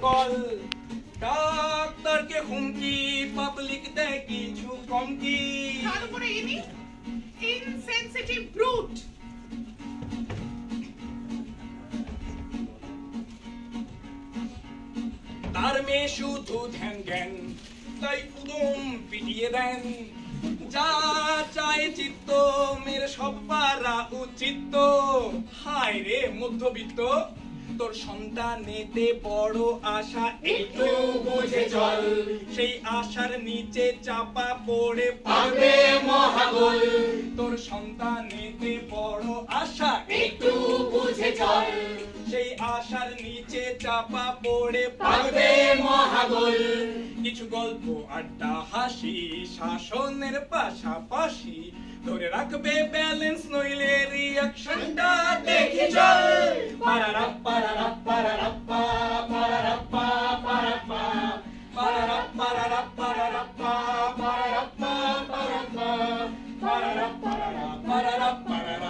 Call ডাক্তারকে হুমকি public দেয় কিছু কম কি তার উপরে ইনি ইনসেনসিটিভ ব্রুট তার মেয়ে শুধু ধ্যান জ্ঞান তাই উদম পিটিয়ে দেন যা চায় চিত্ত মেরে সব উচিত। হায় রে মধ্যবিত্ত, তোর সন্তানেতে বড় আশা, একটু বুঝে চল। সেই আশার নিচে চাপা পড়ে পাবে মহাগল। তোর সন্তানেতে বড় আশা, একটু বুঝে চল। সেই আশার নিচে চাপা পড়ে পাবে মহাগল। কিছু গল্প, আড্ডা, হাসি, শাসনের পাশাপাশি नवरे राखबे बैलेंस नोइले रिएक्शन दा देखी चल पररा पररा पररा पररा पररा पररा पररा पररा पररा पररा पररा पररा पररा